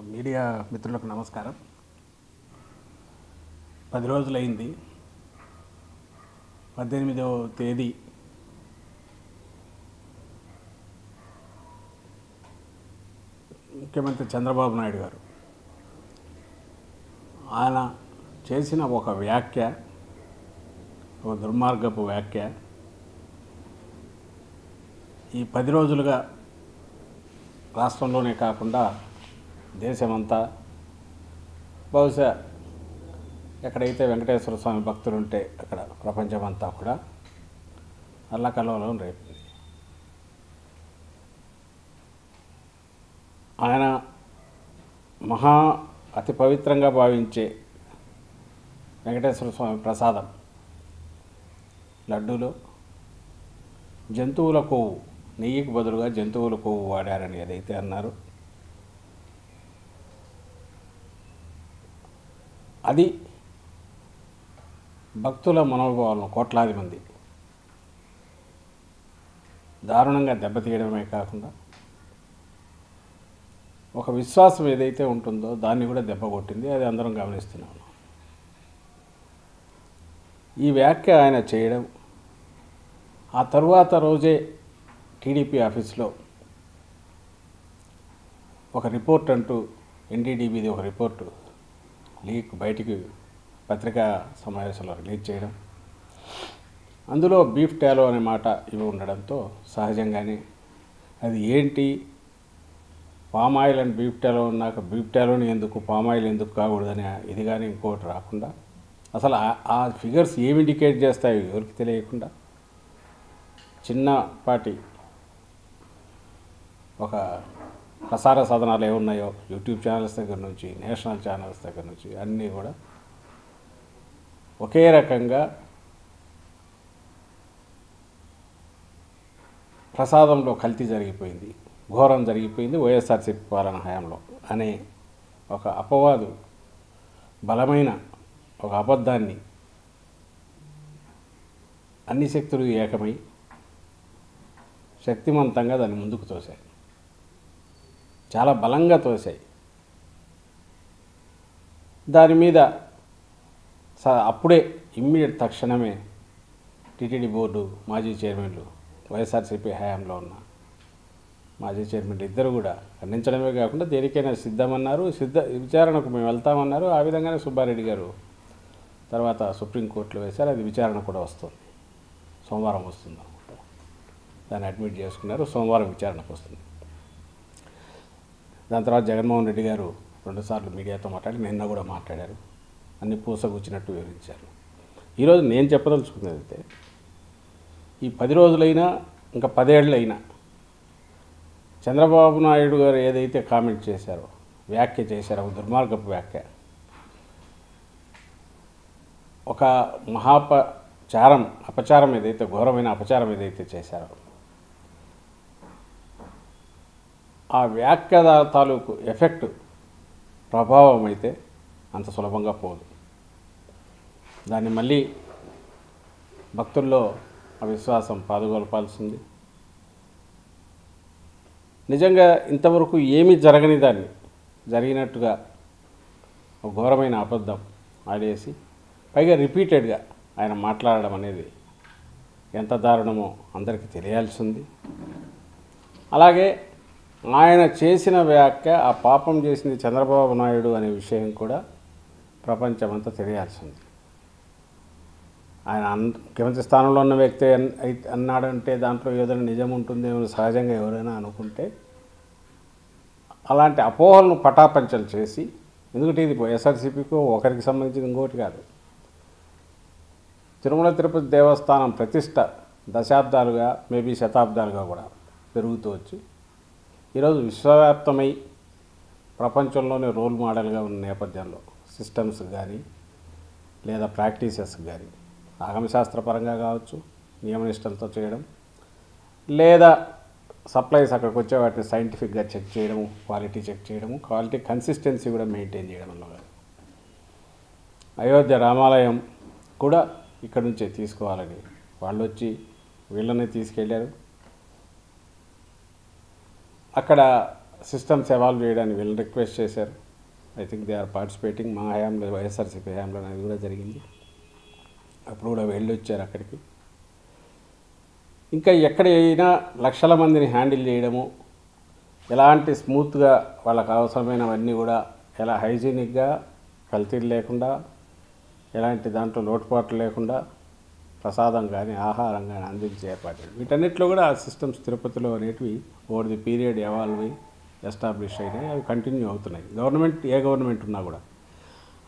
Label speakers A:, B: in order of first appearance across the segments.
A: Media మిత్రులకు నమస్కారం. పది రోజులైంది. పద్దెనిమిదవ తేదీ. ముఖ్యమంత్రి చంద్రబాబు నాయుడు గారు. ఆయన చేసిన ఒక వ్యాఖ్య ఒక దుర్మార్గపు వ్యాఖ్య. ఈ పది రోజులుగా రాష్ట్రంలోనే కాకుండా దేశమంతా. బహుశా ఎక్కడైతే వెంకటేశ్వర స్వామి భక్తులు ఉంటే అక్కడ ప్రపంచమంతా కూడా అల్లకల్లోలం రేపింది. ఆయన మహా అతి పవిత్రంగా భావించే వెంకటేశ్వర స్వామి ప్రసాదం లడ్డూలో జంతువుల కొవ్వు నెయ్యికి బదులుగా జంతువుల కొవ్వు వాడారని ఏదైతే అన్నారు అది భక్తుల మనోభావాలను కోట్లాది మంది దారుణంగా దెబ్బతీయడమే కాకుండా ఒక విశ్వాసం ఏదైతే ఉంటుందో దాన్ని కూడా దెబ్బ కొట్టింది. అది అందరం గమనిస్తున్నాము ఈ వ్యాఖ్య ఆయన చేయడం ఆ తరువాత రోజే టీడీపీ ఆఫీస్లో ఒక రిపోర్ట్ అంటూ ఎన్డీడీబీది ఒక రిపోర్టు లీక్ బయటికి పత్రికా సమావేశంలో రిలీజ్ చేయడం. అందులో బీఫ్ టాలో అనే మాట ఇవి ఉండడంతో సహజంగానే అది ఏంటి? Palm oil and beef tallow ఉన్నాక బీఫ్ టాలోని ఎందుకు? పామ్ ఆయిల్ ఎందుకు కాకూడదని ఇది కానీ ఇంకోటి రాకుండా అసలు ఆ- ఫిగర్స్ ఏమి ఇండికేట్ చేస్తాయి ఎవరికి తెలియకుండా చిన్నపాటి ఒక ప్రసార సాధనాలు ఏమున్నాయో యూట్యూబ్ ఛానల్స్ దగ్గర నుంచి నేషనల్ ఛానల్స్ దగ్గర నుంచి అన్నీ కూడా ఒకే రకంగా ప్రసాదంలో కల్తీ జరిగిపోయింది ఘోరం జరిగిపోయింది వైఎస్ఆర్సీపీ పాలన హయాంలో అనే ఒక అపవాదు బలమైన ఒక అబద్ధాన్ని అన్ని శక్తులు ఏకమై శక్తివంతంగా దాన్ని ముందుకు తోశాయి. చాలా బలంగా తోసాయి. దాని మీద స- అప్పుడే ఇమ్మీడియట్ తక్షణమే టీటీడీ బోర్డు మాజీ చైర్మన్లు వైఎస్ఆర్సీపీ హయాంలో ఉన్న మాజీ చైర్మన్ ఇద్దరు కూడా ఖండించడమే కాకుండా దేనికైనా సిద్ధమన్నారు సిద్ధ విచారణకు మేము వెళ్తామన్నారు. ఆ విధంగానే సుబ్బారెడ్డి గారు తర్వాత సుప్రీంకోర్టులో వేశారు. అది విచారణ కూడా వస్తుంది. సోమవారం వస్తుంది అనుకుంటా. దాన్ని అడ్మిట్ చేసుకున్నారు. సోమవారం విచారణకు వస్తుంది. దాని తర్వాత జగన్మోహన్ రెడ్డి గారు రెండుసార్లు మీడియాతో మాట్లాడి నిన్న కూడా మాట్లాడారు. అన్ని పూసగుచ్చినట్టు వివరించారు. ఈరోజు నేను చెప్పదలుచుకున్నది అయితే ఈ పది రోజులైనా ఇంకా పదేళ్ళైనా చంద్రబాబు నాయుడు గారు ఏదైతే కామెంట్ చేశారో వ్యాఖ్య చేశారో ఒక దుర్మార్గపు వ్యాఖ్య ఒక మహాపచారం అపచారం ఏదైతే ఘోరమైన అపచారం ఏదైతే చేశారో ఆ వ్యాఖ్య తాలూకు ఎఫెక్ట్ ప్రభావం అయితే అంత సులభంగా పోదు. దాన్ని మళ్ళీ భక్తుల్లో ఆ విశ్వాసం పాదుగొల్పాల్సింది. నిజంగా ఇంతవరకు ఏమీ జరగని దాన్ని జరిగినట్టుగా ఒక ఘోరమైన అబద్ధం ఆడేసి పైగా రిపీటెడ్గా ఆయన మాట్లాడడం అనేది ఎంత దారుణమో అందరికీ తెలియాల్సింది. అలాగే ఆయన చేసిన వ్యాఖ్య ఆ పాపం చేసింది చంద్రబాబు నాయుడు అనే విషయం కూడా ప్రపంచమంతా తెలియాల్సింది. ఆయన అన్ ముఖ్యమంత్రి స్థానంలో ఉన్న వ్యక్తి అన్నాడంటే దాంట్లో ఏదైనా నిజం ఉంటుందేమో సహజంగా ఎవరైనా అనుకుంటే అలాంటి అపోహలను పటాపంచలు చేసి ఎందుకంటే ఇది ఎస్ఆర్సీపీకి ఒకరికి సంబంధించిన ఇంకోటి కాదు. తిరుమల తిరుపతి దేవస్థానం ప్రతిష్ట దశాబ్దాలుగా మేబీ శతాబ్దాలుగా కూడా పెరుగుతూ వచ్చి ఈరోజు విశ్వవ్యాప్తమై ప్రపంచంలోనే రోల్ మోడల్గా ఉన్న నేపథ్యంలో సిస్టమ్స్ కానీ లేదా ప్రాక్టీసెస్ కానీ ఆగమశాస్త్రపరంగా కావచ్చు నియమనిష్టలతో చేయడం లేదా సప్లైస్ అక్కడికి వచ్చే వాటిని సైంటిఫిక్గా చెక్ చేయడము క్వాలిటీ చెక్ చేయడము క్వాలిటీ కన్సిస్టెన్సీ కూడా మెయింటైన్ చేయడంలో కానీ అయోధ్య రామాలయం కూడా ఇక్కడ నుంచే తీసుకోవాలని వాళ్ళు వచ్చి వీళ్ళని తీసుకెళ్ళారు అక్కడ సిస్టమ్స్ ఎవాల్వ్ చేయడానికి వీళ్ళని రిక్వెస్ట్ చేశారు. I think they are participating మా హయాంలో వైఎస్ఆర్సీపీ హయాంలో అది కూడా జరిగింది. అప్పుడు కూడా వెళ్ళి వచ్చారు అక్కడికి. ఇంకా ఎక్కడైనా లక్షల మందిని హ్యాండిల్ చేయడము ఎలాంటి స్మూత్గా వాళ్ళకు అవసరమైనవన్నీ కూడా ఎలా హైజీనిక్గా కల్తీలు లేకుండా ఎలాంటి దాంట్లో లోటుపాట్లు లేకుండా ప్రసాదం కానీ ఆహారం కానీ అందించే ఏర్పాటు. వీటన్నిటిలో కూడా ఆ సిస్టమ్స్ తిరుపతిలో అనేటివి ఓవర్ ది పీరియడ్ ఎవాల్వ్ అయ్యి ఎస్టాబ్లిష్ అయినాయి అవి కంటిన్యూ అవుతున్నాయి. గవర్నమెంట్ ఏ గవర్నమెంట్ ఉన్నా కూడా.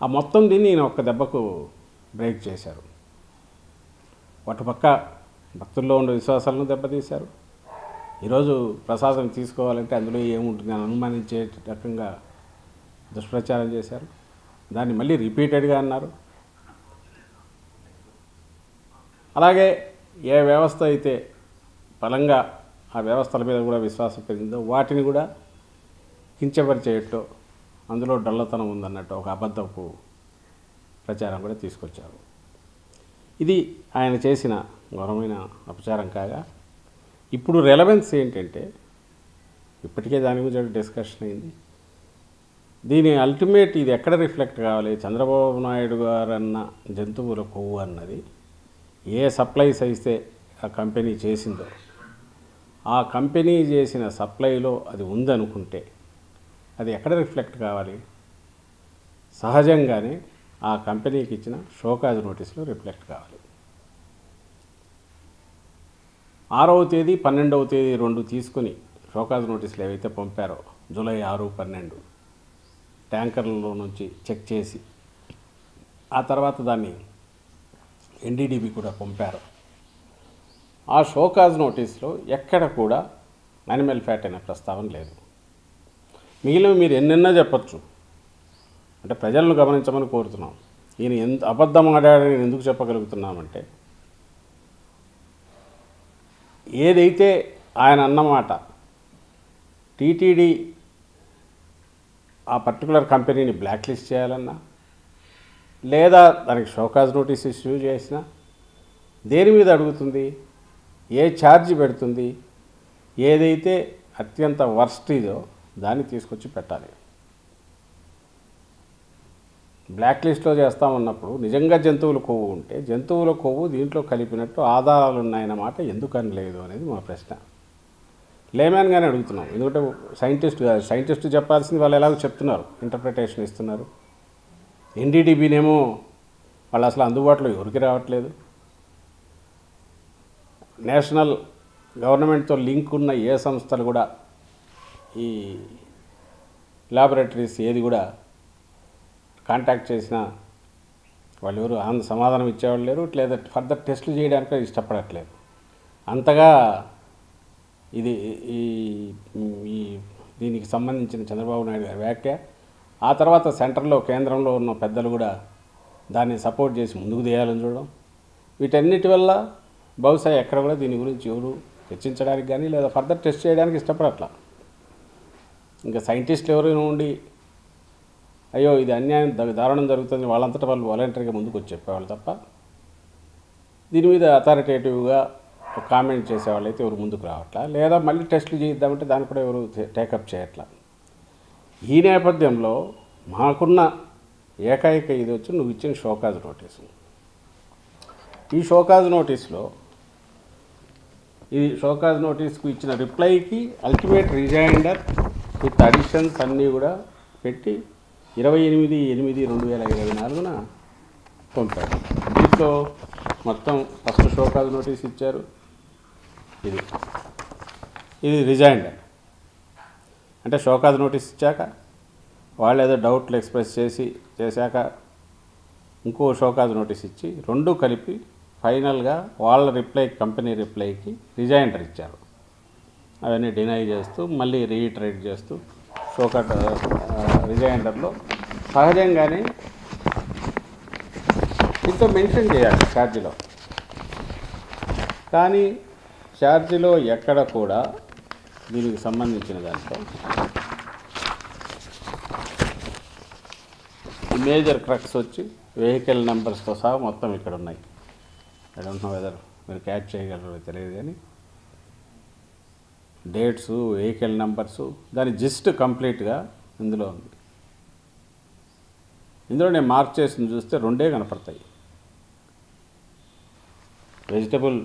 A: ఆ మొత్తం దీన్ని ఈయన ఒక్క దెబ్బకు బ్రేక్ చేశారు. అటుపక్క భక్తుల్లో ఉండే విశ్వాసాలను దెబ్బతీశారు. ఈరోజు ప్రసాదం తీసుకోవాలంటే అందులో ఏముంటుంది అని అనుమానించే రకంగా దుష్ప్రచారం చేశారు. దాన్ని మళ్ళీ రిపీటెడ్గా అన్నారు. అలాగే ఏ వ్యవస్థ అయితే బలంగా ఆ వ్యవస్థల మీద కూడా విశ్వాసం పెరిగిందో వాటిని కూడా కించపరిచేయటో అందులో డల్లతనం ఉందన్నట్టు ఒక అబద్ధపు ప్రచారం కూడా తీసుకొచ్చారు. ఇది ఆయన చేసిన ఘోరమైన అపచారం కాగా ఇప్పుడు రెలవెన్స్ ఏంటంటే ఇప్పటికే దాని గురించి డిస్కషన్ అయింది. దీని అల్టిమేట్ ఇది ఎక్కడ రిఫ్లెక్ట్ కావాలి? చంద్రబాబు నాయుడు గారు అన్న జంతువుల కొవ్వు అన్నది ఏ సప్లైస్ అయితే ఆ కంపెనీ చేసిందో ఆ కంపెనీ చేసిన సప్లైలో అది ఉందనుకుంటే అది ఎక్కడ రిఫ్లెక్ట్ కావాలి? సహజంగానే ఆ కంపెనీకి ఇచ్చిన షోకాజ్ నోటీసులో రిఫ్లెక్ట్ కావాలి. ఆరవ తేదీ పన్నెండవ తేదీ రెండు తీసుకుని షోకాజ్ నోటీసులు ఏవైతే పంపారో జూలై ఆరు పన్నెండు ట్యాంకర్లలో నుంచి చెక్ చేసి ఆ తర్వాత దాన్ని ఎన్డీడీబీ కూడా పంపారు. ఆ షోకాజ్ నోటీస్లో ఎక్కడ కూడా యానిమల్ ఫ్యాట్ అనే ప్రస్తావన లేదు. మిగిలిన మీరు ఎన్నెన్నో చెప్పచ్చు. అంటే ప్రజలను గమనించమని కోరుతున్నాం. ఈయన ఎంత అబద్ధం ఆడాడని ఎందుకు చెప్పగలుగుతున్నామంటే ఏదైతే ఆయన అన్నమాట టీటీడీ ఆ పర్టికులర్ కంపెనీని బ్లాక్ లిస్ట్ చేయాలన్నా లేదా దానికి షోకాజ్ నోటీస్ ఇష్యూ చేసినా దేని మీద అడుగుతుంది? ఏ ఛార్జ్ పెడుతుంది ఏదైతే అత్యంత వర్స్ట్ ఇదో దాన్ని తీసుకొచ్చి పెట్టాలి. బ్లాక్ లిస్ట్లో చేస్తామన్నప్పుడు నిజంగా జంతువుల కొవ్వు ఉంటే జంతువుల కొవ్వు దీంట్లో కలిపినట్టు ఆధారాలు ఉన్నాయన్నమాట ఎందుకని లేదు అనేది మా ప్రశ్న. లేమ్యాన్గానే అడుగుతున్నాం. ఎందుకంటే సైంటిస్ట్ కాదు సైంటిస్ట్ చెప్పాల్సింది వాళ్ళు ఎలాగో చెప్తున్నారు ఇంటర్ప్రిటేషన్ ఇస్తున్నారు. ఎన్డీడీబీనేమో వాళ్ళు అసలు అందుబాటులో ఎవరికి రావట్లేదు? నేషనల్ గవర్నమెంట్తో లింక్ ఉన్న ఏ సంస్థలు కూడా ఈ ల్యాబొరేటరీస్ ఏది కూడా కాంటాక్ట్ చేసినా వాళ్ళు ఎవరు సమాధానం ఇచ్చేవాళ్ళు లేరు లేదా ఫర్దర్ టెస్టులు చేయడానికి ఇష్టపడట్లేదు. అంతగా ఇది ఈ ఈ దీనికి సంబంధించిన చంద్రబాబు నాయుడు గారి వ్యాఖ్య. ఆ తర్వాత సెంటర్లో కేంద్రంలో ఉన్న పెద్దలు కూడా దాన్ని సపోర్ట్ చేసి ముందుకు తీయాలని చూడడం. వీటన్నిటి వల్ల బహుశా ఎక్కడ కూడా దీని గురించి ఎవరు చర్చించడానికి కానీ లేదా ఫర్దర్ టెస్ట్ చేయడానికి ఇష్టపడట్లా. ఇంకా సైంటిస్టులు ఎవరైనా ఉండి అయ్యో ఇది అన్యాయం ద- దారుణం జరుగుతుంది వాళ్ళంతటా వాళ్ళు వాలంటరీగా ముందుకు వచ్చి చెప్పేవాళ్ళు తప్ప దీని మీద అథారిటేటివ్గా కామెంట్ చేసేవాళ్ళు అయితే ఎవరు ముందుకు రావట్లా. లేదా మళ్ళీ టెస్టులు చేయిద్దామంటే దాన్ని కూడా ఎవరు టేకప్ చేయట్లా. ఈ నేపథ్యంలో మాకున్న ఏకైక ఇది వచ్చి నువ్వు ఇచ్చిన షోకాజ్ నోటీసు. ఈ షోకాజ్ నోటీస్లో ఇది షోకాజ్ నోటీస్కు ఇచ్చిన రిప్లైకి అల్టిమేట్ రిజైండర్ విత్ అడిషన్స్ అన్నీ కూడా పెట్టి ఇరవై ఎనిమిది ఎనిమిది రెండు వేల ఇరవై నాలుగున పంపారు. దీంట్లో మొత్తం ఫస్ట్ షోకాజ్ నోటీస్ ఇచ్చారు. ఇది. ఇది రిజైండర్. అంటే షోకాజ్ నోటీస్ ఇచ్చాక వాళ్ళు ఏదో డౌట్లు ఎక్స్ప్రెస్ చేసి చేశాక ఇంకో షోకాజ్ నోటీస్ ఇచ్చి రెండు కలిపి ఫైనల్గా వాళ్ళ రిప్లై కంపెనీ రిప్లైకి రిజైండర్ ఇచ్చారు. అవన్నీ డినై చేస్తూ మళ్ళీ రీఇటరేట్ చేస్తూ షోకట్ రిజైండర్లో సహజంగానే ఇంత మెన్షన్ చేయాలి ఛార్జీలో కానీ ఛార్జీలో ఎక్కడ కూడా దీనికి సంబంధించిన దాంట్లో మేజర్ క్రక్స్ వచ్చి వెహికల్ నెంబర్స్తో సహా మొత్తం ఇక్కడ ఉన్నాయి. ఐ డోంట్ నో వెదర్ మీరు క్యాచ్ చేయగలరో తెలియదు కానీ డేట్స్ వెహికల్ నెంబర్సు దాని జస్ట్ కంప్లీట్గా ఇందులో ఉంది. ఇందులో నేను మార్క్ చేసింది చూస్తే రెండే కనపడతాయి. Vegetable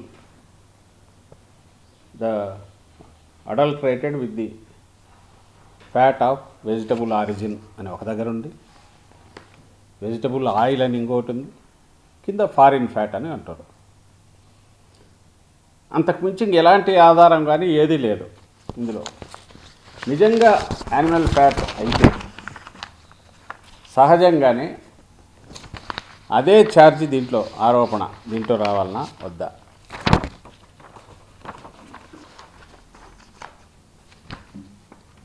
A: the adulterated with the fat of vegetable origin అని ఒక దగ్గర ఉంది. వెజిటబుల్ ఆయిల్ అని ఇంకోటి ఉంది. కింద ఫారిన్ ఫ్యాట్ అని అంటారు. అంతకు మించి ఎలాంటి ఆధారం కానీ ఏదీ లేదు ఇందులో. నిజంగా యానిమల్ ఫ్యాట్ అయితే సహజంగానే అదే ఛార్జ్ దీంట్లో ఆరోపణ దీంట్లో రావాలన్నా వద్దా?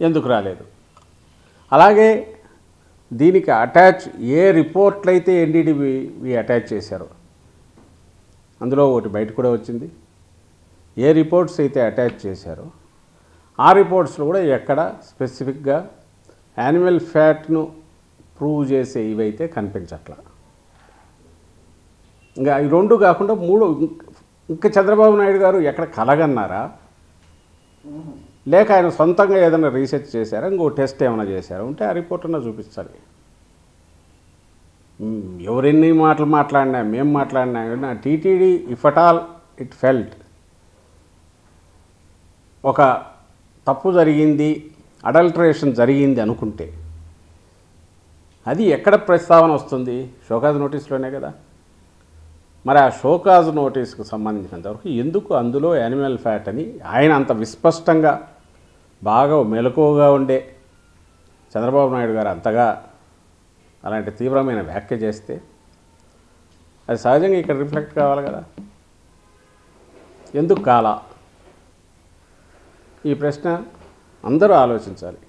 A: ఎందుకు రాలేదు? అలాగే దీనికి అటాచ్ ఏ రిపోర్ట్లు అయితే ఎన్డీడీబీ అటాచ్ చేశారో అందులో ఒకటి బయట కూడా వచ్చింది. ఏ రిపోర్ట్స్ అయితే అటాచ్ చేశారో ఆ రిపోర్ట్స్లో కూడా ఎక్కడ స్పెసిఫిక్గా యానిమల్ ఫ్యాట్ను ప్రూవ్ చేసే ఇవైతే కనిపించట్ల. ఇంకా ఈ రెండు కాకుండా మూడు ఇంకా చంద్రబాబు నాయుడు గారు ఎక్కడ కలగన్నారా? లేక ఆయన సొంతంగా ఏదైనా రీసెర్చ్ చేశారా? ఇంకో టెస్ట్ ఏమైనా చేశారా? ఉంటే ఆ రిపోర్ట్ అన్నా చూపించాలి ఎవరెన్ని మాటలు మాట్లాడినా మేము మాట్లాడినా TTD if at all it felt. ఒక తప్పు జరిగింది అడల్టరేషన్ జరిగింది అనుకుంటే అది ఎక్కడ ప్రస్తావన వస్తుంది? షోకాజ్ నోటీస్లోనే కదా. మరి ఆ షోకాజ్ నోటీస్కు సంబంధించినంతవరకు ఎందుకు అందులో యానిమల్ ఫ్యాట్ అని ఆయన అంత విస్పష్టంగా బాగా మెలకువగా ఉండే చంద్రబాబు నాయుడు గారు అంతగా అలాంటి తీవ్రమైన వ్యాఖ్య చేస్తే అది సహజంగా ఇక్కడ రిఫ్లెక్ట్ కావాలి కదా. ఎందుకు కాలా? ఈ ప్రశ్న అందరూ ఆలోచించాలి.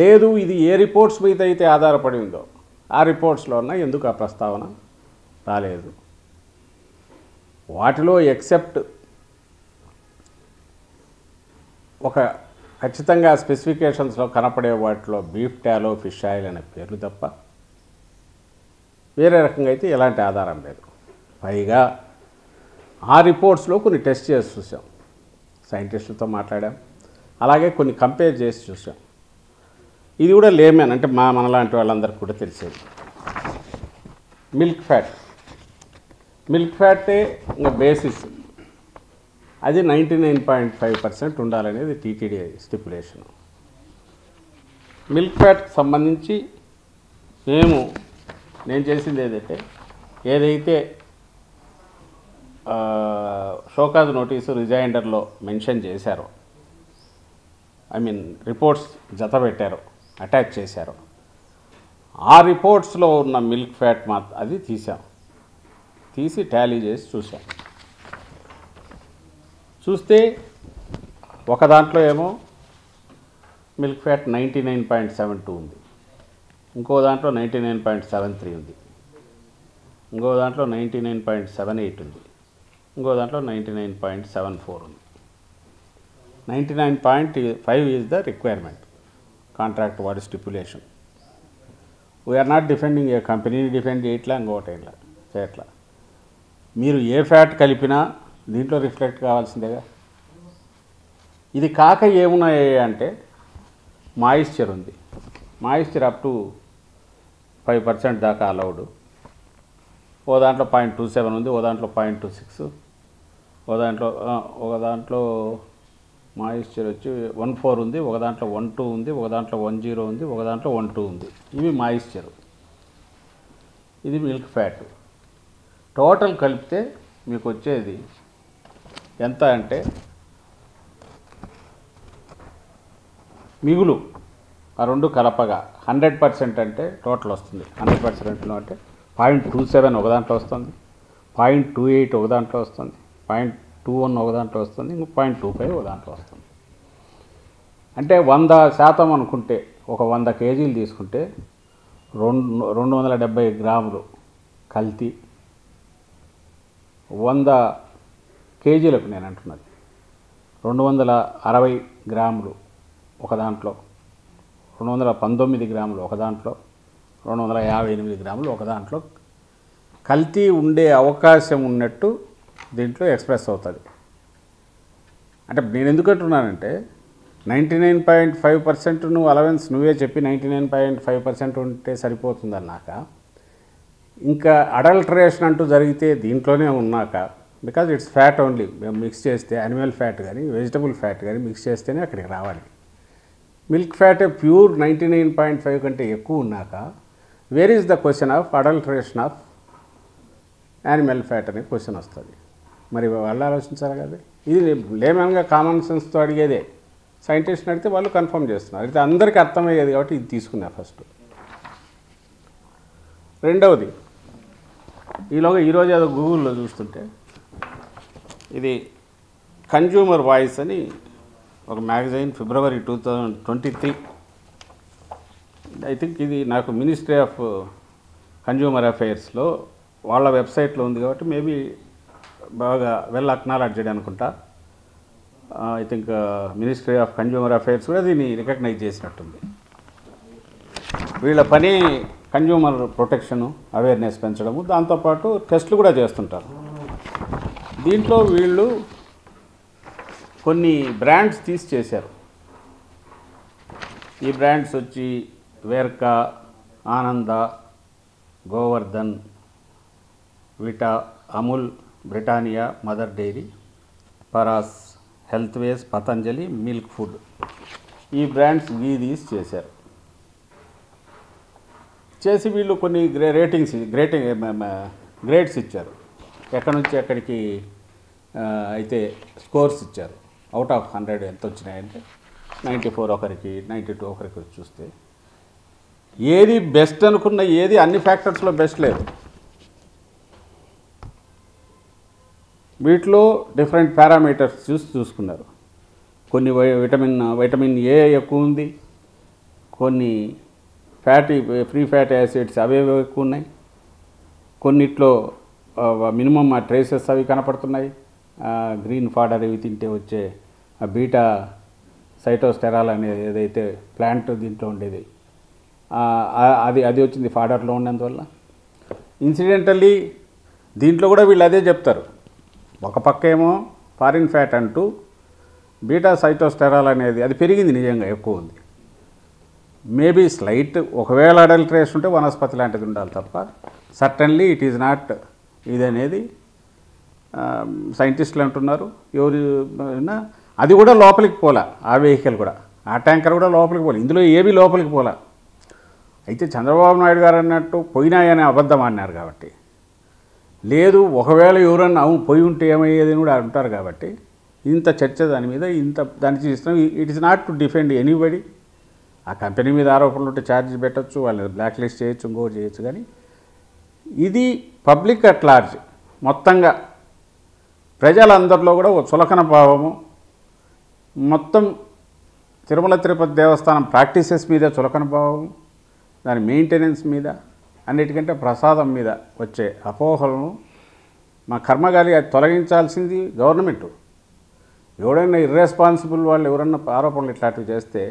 A: లేదు ఇది ఏ రిపోర్ట్స్ మీద అయితే ఆధారపడి ఉందో ఆ రిపోర్ట్స్లో ఉన్న ఎందుకు ఆ ప్రస్తావన రాలేదు. వాటిలో ఎక్సెప్ట్ ఒక ఖచ్చితంగా స్పెసిఫికేషన్స్లో కనపడే వాటిలో బీఫ్ టాలో ఫిష్ ఆయిల్ అనే పేర్లు తప్ప వేరే రకంగా అయితే ఎలాంటి ఆధారం లేదు. పైగా ఆ రిపోర్ట్స్లో కొన్ని టెస్ట్ చేసి చూసాం. సైంటిస్టులతో మాట్లాడాం. అలాగే కొన్ని కంపేర్ చేసి చూసాం. ఇది కూడా లేమేన్ అంటే మా మనలాంటి వాళ్ళందరికీ కూడా తెలిసేది. Milk fat. మిల్క్ ఫ్యాటే ఇంకా బేసిస్. అది ninety nine point five percent ఉండాలనేది టీటీడీ స్టిపులేషన్ మిల్క్ ఫ్యాట్కి సంబంధించి మేము నేను చేసింది ఏదైతే ఏదైతే షోకాజ్ నోటీసు రిజైండర్లో మెన్షన్ చేశారు. ఐ మీన్ రిపోర్ట్స్ జత పెట్టారు అటాచ్ చేశారు. ఆ రిపోర్ట్స్లో ఉన్న మిల్క్ ఫ్యాట్ మా అది తీసాం తీసి టాలీ చేసి చూసాం చూస్తే ఒక దాంట్లో ఏమో milk fat ninety nine point seven two ఉంది. ఇంకో దాంట్లో ninety nine point seven three ఉంది. ఇంకో దాంట్లో ninety nine point seven eight ఉంది. ఇంకో దాంట్లో ninety nine point seven four ఉంది. Ninety nine point five is the requirement contract వాడి stipulation we are not defending a కంపెనీని డిఫెండ్ చేయట్లా ఇంకోటి ఇట్లా చేయట్లా మీరు ఏ ఫ్యాట్ కలిపినా దీంట్లో రిఫ్లెక్ట్ కావాల్సిందేగా ఇది కాక ఏమున్నాయి అంటే మాయిశ్చర్ ఉంది. Moisture up to five percent దాకా అలౌడ్ ఓ దాంట్లో పాయింట్ టూ సెవెన్ ఉంది ఓ దాంట్లో పాయింట్ టూ సిక్స్ ఒక దాంట్లో ఒక దాంట్లో మాయిశ్చర్ వచ్చి వన్ ఫోర్ ఉంది ఒక దాంట్లో వన్ టూ ఉంది ఒక దాంట్లో వన్ జీరో ఉంది ఒక దాంట్లో వన్ టూ ఉంది. ఇవి మాయిశ్చర్ ఇది మిల్క్ ఫ్యాట్. టోటల్ కలిపితే మీకు వచ్చేది ఎంత అంటే మిగులు ఆ రెండు కలపగా హండ్రెడ్ పర్సెంట్ అంటే టోటల్ వస్తుంది. హండ్రెడ్ పర్సెంట్లో అంటే పాయింట్ టూ సెవెన్ ఒక దాంట్లో వస్తుంది. పాయింట్ టూ ఎయిట్ ఒక దాంట్లో వస్తుంది. పాయింట్ టూ వన్ ఒక దాంట్లో వస్తుంది ఇంకో పాయింట్ టూ ఫైవ్ ఒక దాంట్లో వస్తుంది. అంటే వంద శాతం అనుకుంటే ఒక వంద కేజీలు తీసుకుంటే రెండు రెండు వందల డెబ్బై గ్రాములు కల్తీ వంద కేజీలకు నేను అంటున్నది. రెండు వందల అరవై గ్రాములు ఒక దాంట్లో రెండు వందల పంతొమ్మిది గ్రాములు ఒక దాంట్లో రెండు వందల యాభై ఎనిమిది గ్రాములు ఒక దాంట్లో కల్తీ ఉండే అవకాశం ఉన్నట్టు దీంట్లో ఎక్స్ప్రెస్ అవుతుంది. అంటే నేను ఎందుకు అంటున్నానంటే ninety nine point five percent నువ్వు అలవెన్స్ నువ్వే చెప్పి ninety nine point five percent ఉంటే సరిపోతుంది అన్నాక ఇంకా అడల్టరేషన్ అంటూ జరిగితే దీంట్లోనే ఉన్నాక బికాజ్ ఇట్స్ ఫ్యాట్ ఓన్లీ మేము మిక్స్ చేస్తే అనిమల్ ఫ్యాట్ కానీ వెజిటబుల్ ఫ్యాట్ కానీ మిక్స్ చేస్తేనే అక్కడికి రావాలి. Milk fat pure ninety nine point five కంటే ఎక్కువ ఉన్నాక where is the question of adulteration of animal fat అనే క్వశ్చన్ వస్తుంది. మరి వాళ్ళు ఆలోచించాలి కదా? ఇది లేమన్గా కామన్ సెన్స్తో అడిగేదే. సైంటిస్ట్ని అడిగితే వాళ్ళు కన్ఫర్మ్ చేస్తున్నారు. అయితే అందరికీ అర్థమయ్యేది కాబట్టి ఇది తీసుకున్నా ఫస్ట్ రెండవది ఈలోగా ఈరోజు ఏదో గూగుల్లో చూస్తుంటే ఇది కన్జ్యూమర్ వాయిస్ అని ఒక magazine February two thousand twenty three I think ఇది నాకు మినిస్ట్రీ ఆఫ్ కన్జ్యూమర్ అఫైర్స్లో వాళ్ళ వెబ్సైట్లో ఉంది కాబట్టి మేబీ బాగా వెల్ అక్నాలెడ్జెడ్ అనుకుంటా. I think ministry of consumer affairs కూడా దీన్ని రికగ్నైజ్ చేసినట్టుంది. వీళ్ళ పని కన్జ్యూమర్ ప్రొటెక్షను అవేర్నెస్ పెంచడము దాంతోపాటు టెస్టులు కూడా చేస్తుంటారు. దీంట్లో వీళ్ళు కొన్ని బ్రాండ్స్ తీసి చేశారు. ఈ బ్రాండ్స్ వచ్చి Verka Ananda Govardhan Vita Amul Britannia Mother Dairy Paras Health Ways Patanjali Milk Food. ఈ బ్రాండ్స్ వీధీస్ చేశారు. చేసి వీళ్ళు కొన్ని గ్రే రేటింగ్స్ గ్రేటింగ్ గ్రేడ్స్ ఇచ్చారు. ఎక్కడి నుంచి ఎక్కడికి అయితే స్కోర్స్ ఇచ్చారు. అవుట్ ఆఫ్ హండ్రెడ్ ఎంత వచ్చినాయంటే నైంటీ ఫోర్ ఒకరికి నైంటీ టూ ఒకరికి చూస్తే ఏది బెస్ట్ అనుకున్న ఏది అన్ని ఫ్యాక్టర్స్లో బెస్ట్ లేదు. వీటిలో డిఫరెంట్ పారామీటర్స్ చూసి చూసుకున్నారు. కొన్ని విటమిన్ విటమిన్ ఏ ఎక్కువ ఉంది. కొన్ని ఫ్యాటీ ఫ్రీ ఫ్యాటీ యాసిడ్స్ అవే ఎక్కువ ఉన్నాయి. కొన్నిట్లో మినిమం ఆ ట్రేసెస్ అవి కనపడుతున్నాయి. గ్రీన్ ఫాడర్ ఇవి తింటే వచ్చే బీటా సైటోస్టెరాల్ అనేది ఏదైతే ప్లాంట్ దీంట్లో ఉండేది అది అది వచ్చింది ఫాడర్లో ఉన్నందువల్ల ఇన్సిడెంటల్లీ దీంట్లో కూడా వీళ్ళు అదే చెప్తారు. ఒక పక్క ఏమో ఫారిన్ ఫ్యాట్ అంటూ బీటా సైటోస్టెరాల్ అనేది అది పెరిగింది నిజంగా ఎక్కువ ఉంది. మేబీ స్లైట్ ఒకవేళ అడల్ట్రేషన్ ఉంటే వనస్పతి లాంటిది ఉండాలి తప్ప సర్టన్లీ ఇట్ ఈజ్ నాట్ ఇది అనేది సైంటిస్టులు అంటున్నారు. ఎవరు అది కూడా లోపలికి పోలా ఆ వెహికల్ కూడా. ఆ ట్యాంకర్ కూడా లోపలికి పోలే. ఇందులో ఏవి లోపలికి పోలా. అయితే చంద్రబాబు నాయుడు గారు అన్నట్టు పోయినాయనే అబద్ధం అన్నారు కాబట్టి. లేదు ఒకవేళ ఎవరన్నా అవును పోయి ఉంటే ఏమయ్యేది అని కూడా అంటారు కాబట్టి ఇంత చర్చ దాని మీద ఇంత దాన్ని చేస్తున్నాం it is not to defend anybody ఆ కంపెనీ మీద ఆరోపణలు ఉంటే ఛార్జ్ పెట్టచ్చు వాళ్ళని బ్లాక్ లిస్ట్ చేయొచ్చు ఇంకోటి చేయొచ్చు. కానీ ఇది పబ్లిక్ అట్ లార్జ్ మొత్తంగా. ప్రజలందరిలో కూడా ఒక చులకన భావము. మొత్తం తిరుమల తిరుపతి దేవస్థానం ప్రాక్టీసెస్ మీద చులకన భావము. దాని మెయింటెనెన్స్ మీద అన్నిటికంటే ప్రసాదం మీద వచ్చే అపోహలను మా కర్మగాలి అది తొలగించాల్సింది గవర్నమెంట్. ఎవడైనా ఇర్రెస్పాన్సిబుల్ వాళ్ళు ఎవరన్నా ఆరోపణలు ఇట్లాంటివి చేస్తే